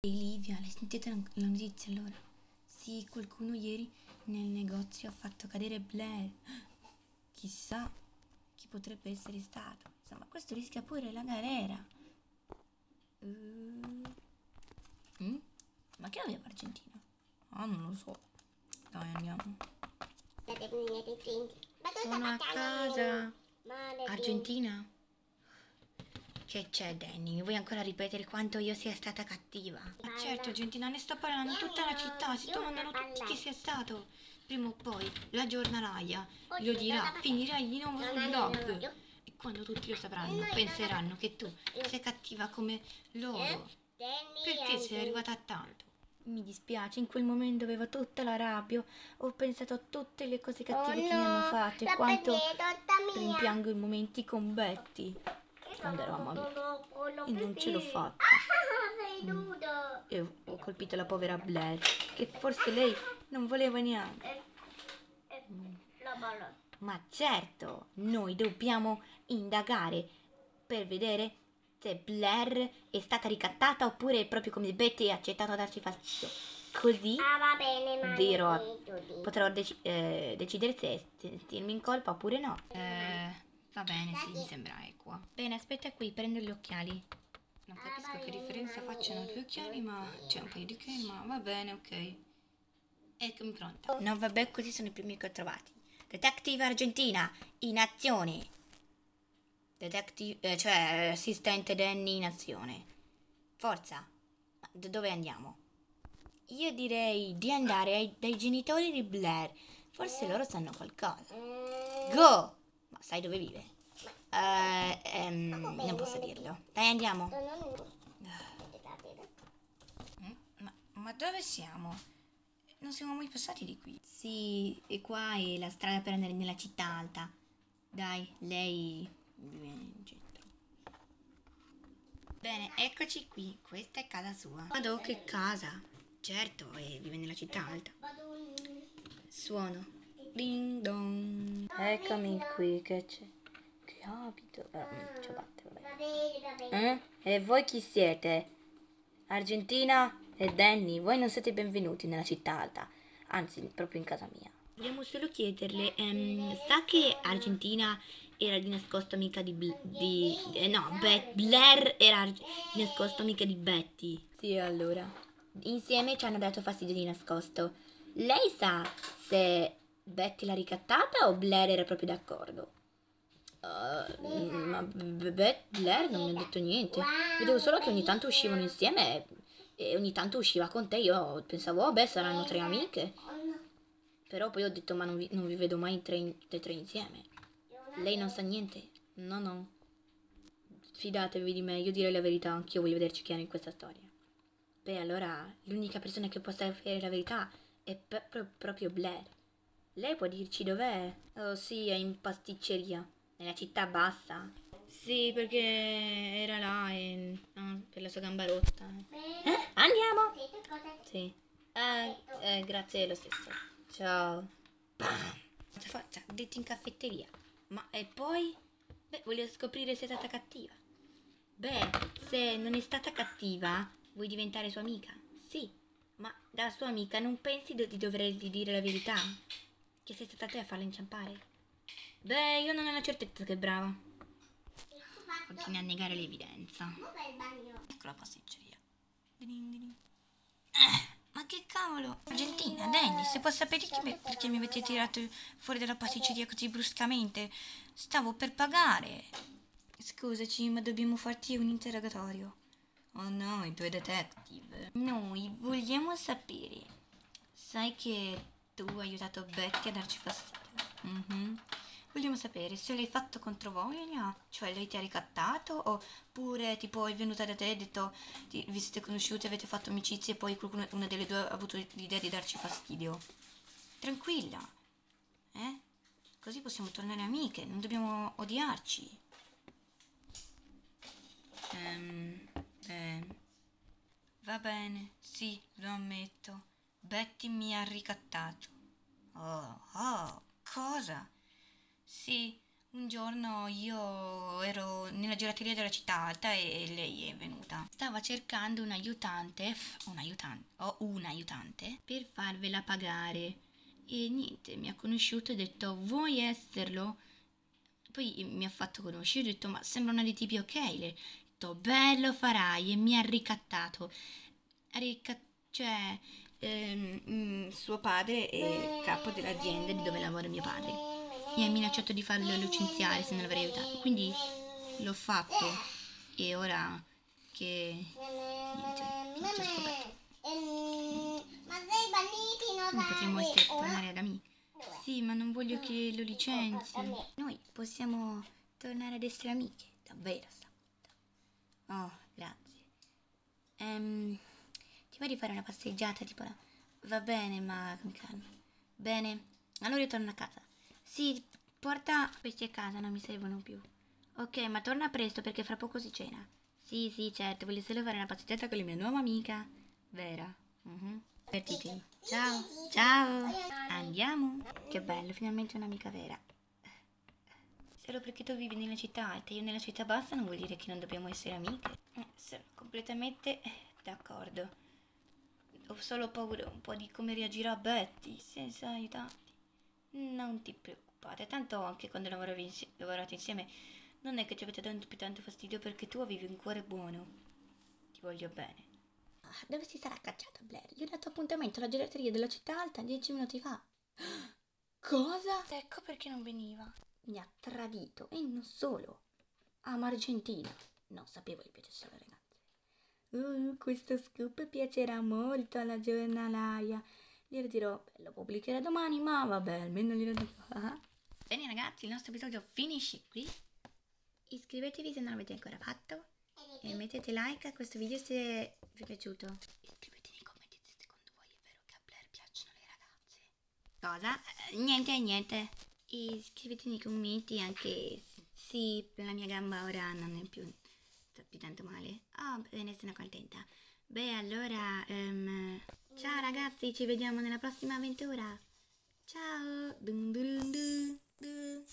Livia, l'hai sentita la la notizia allora? Sì, qualcuno ieri nel negozio ha fatto cadere Blair. Chissà chi potrebbe essere stato. Insomma, questo rischia pure la galera. Uh, mm? Ma che aveva Argentina? Ah, non lo so. Dai, andiamo. Sono a casa. Argentina? Che c'è, Danny? Mi vuoi ancora ripetere quanto io sia stata cattiva? Ma certo, Argentina, ne sta parlando tutta la città, si domandano tutti chi sia stato. Prima o poi la giornalaia lo dirà, finirai di nuovo sul blog. E quando tutti lo sapranno, penseranno che tu sei cattiva come loro. Perché sei arrivata a tanto? Mi dispiace, in quel momento avevo tutta la rabbia, ho pensato a tutte le cose cattive che mi hanno fatto e quanto rimpiango i momenti con Betty quando eravamo amici. E non ce l'ho fatta. E ho ho colpito la povera Blair, che forse lei non voleva neanche. Ma certo, noi dobbiamo indagare per vedere se Blair è stata ricattata oppure è proprio come Betty ha accettato a darci fastidio. Così Ah, va bene, ma dirò, potrò deci- eh, decidere se sentirmi in colpa oppure no. Eh, va bene, sì, mi sembra equa. Bene, aspetta qui, prendo gli occhiali. Non capisco che differenza facciano due occhiali, ma c'è un paio di occhiali, ma va bene, ok. Eccomi pronta. No, vabbè, così sono i primi che ho trovati. Detective Argentina, in azione. Detective, eh, cioè assistente Danny in azione. Forza. Ma da dove andiamo? Io direi di andare ai- dai genitori di Blair. Forse loro sanno qualcosa. Go! Ma sai dove vive? Eh, ehm, non posso dirlo. Dai, andiamo. Mm, Ma, ma dove siamo? Non siamo mai passati di qui. Sì, e qua è la strada per andare nella città alta. Dai, lei vive in centro. Bene, eccoci qui. Questa è casa sua. Vado, che casa? Certo, e vive nella città alta. Suono. Ding dong. Eccomi qui, che c'è? Che abito? Eh, ciabatte, vabbè. Eh? E voi chi siete? Argentina e Danny, voi non siete benvenuti nella città alta, anzi proprio in casa mia. Vogliamo solo chiederle, ehm, sa che Argentina era di nascosto amica di... Bl- di eh, no, Be- Blair era di nascosto amica di Betty. Sì, allora. Insieme ci hanno dato fastidio di nascosto. Lei sa se Betty l'ha ricattata o Blair era proprio d'accordo? Uh, ma Blair non mi ha detto niente. Vedevo solo che ogni tanto uscivano insieme e, ogni tanto usciva con te. Io pensavo, oh beh, saranno tre amiche. Però poi ho detto, ma non vi, non vi vedo mai tre, in- tre insieme. Lei non sa niente? No, no. Fidatevi di me, io direi la verità, anch'io voglio vederci chiaro in questa storia. Beh, allora l'unica persona che può sapere la verità è proprio Blair. Lei può dirci dov'è? Oh sì, è in pasticceria, nella città bassa. Sì, perché era là e no, per la sua gamba rotta. Eh? Andiamo! Sì. Eh, eh, grazie lo stesso. Ciao. Bam. Forza, forza, detto in caffetteria. Ma e poi? Beh, voglio scoprire se è stata cattiva. Beh, se non è stata cattiva, vuoi diventare sua amica? Sì, ma da sua amica non pensi di dovergli dire la verità? Che sei stata te a farla inciampare? Beh, io non ho la certezza che è brava. Continua a negare l'evidenza. Ecco la pasticceria. Eh, ma che cavolo? Argentina, Danny, se posso sapere chi mi- perché mi avete tirato fuori dalla pasticceria così bruscamente? Stavo per pagare. Scusaci, ma dobbiamo farti un interrogatorio. Oh no, i due detective. Noi vogliamo sapere. Sai che tu hai aiutato Betty a darci fastidio? Mhm. Vogliamo sapere se l'hai fatto contro voglia, cioè lei ti ha ricattato, oppure tipo è venuta da te e ha detto ti- vi siete conosciuti, avete fatto amicizia e poi qualcuno, una delle due ha avuto l'idea di darci fastidio. Tranquilla, eh? Così possiamo tornare amiche, non dobbiamo odiarci. Ehm, beh, va bene, sì, lo ammetto. Betty mi ha ricattato. Oh, oh, cosa? Sì, un giorno io ero nella gelateria della città alta e lei è venuta. Stava cercando un aiutante, un aiutante, o un aiutante, per farvela pagare. E niente, mi ha conosciuto e ha detto, vuoi esserlo? Poi mi ha fatto conoscere, ho detto, ma sembra una dei tipi ok. Ho detto, bello farai, e mi ha ricattato. Rica- cioè, ehm, mm, suo padre è capo dell'azienda di dove lavora mio padre mi ha minacciato di farlo licenziare se non l'avrei aiutato. Quindi l'ho fatto e ora che niente, che ci ho scoperto. Non potremmo tornare ad amici. Sì, ma non voglio che lo licenzi. Noi possiamo tornare ad essere amiche, davvero stavolta. Oh, grazie. Ehm, ti va di fare una passeggiata tipo là? Va bene, ma con calma. Bene, allora io torno a casa. Sì, porta questi a casa, non mi servono più. Ok, ma torna presto perché fra poco si cena. Sì, sì, certo, voglio solo fare una passeggiata con la mia nuova amica. Vera. Mhm. Divertitevi. Ciao. Ciao. Andiamo. Che bello, finalmente un'amica vera. Solo perché tu vivi nella città alta e io nella città bassa non vuol dire che non dobbiamo essere amiche. Eh, sono completamente d'accordo. Ho solo paura un po' di come reagirà Betty senza aiutarti. Non ti preoccupare, tanto anche quando lavoravi insi- lavorate insieme non è che ci avete dato più tanto fastidio perché tu avevi un cuore buono. Ti voglio bene. Ah, dove si sarà cacciata Blair? Gli ho dato appuntamento alla gelateria della città alta dieci minuti fa. Cosa? Ecco perché non veniva. Mi ha tradito e non solo. Ama Argentina. Non sapevo gli piacessero le ragazze. Uh, questo scoop piacerà molto alla giornalaia. Glielo dirò, lo pubblicherò domani, ma vabbè, almeno glielo dico. Bene ragazzi, il nostro episodio finisce qui. Iscrivetevi se non l'avete ancora fatto e mettete like a questo video se vi è piaciuto. Iscrivetevi nei commenti se secondo voi è vero che a Blair piacciono le ragazze. Cosa? Eh, Niente, niente. Iscrivetevi nei commenti anche sì, la mia gamba ora non è più, più tanto male. Ah, oh, bene, sono contenta. Beh, allora, um, ciao ragazzi, ci vediamo nella prossima avventura. Ciao! Dun dun dun dun.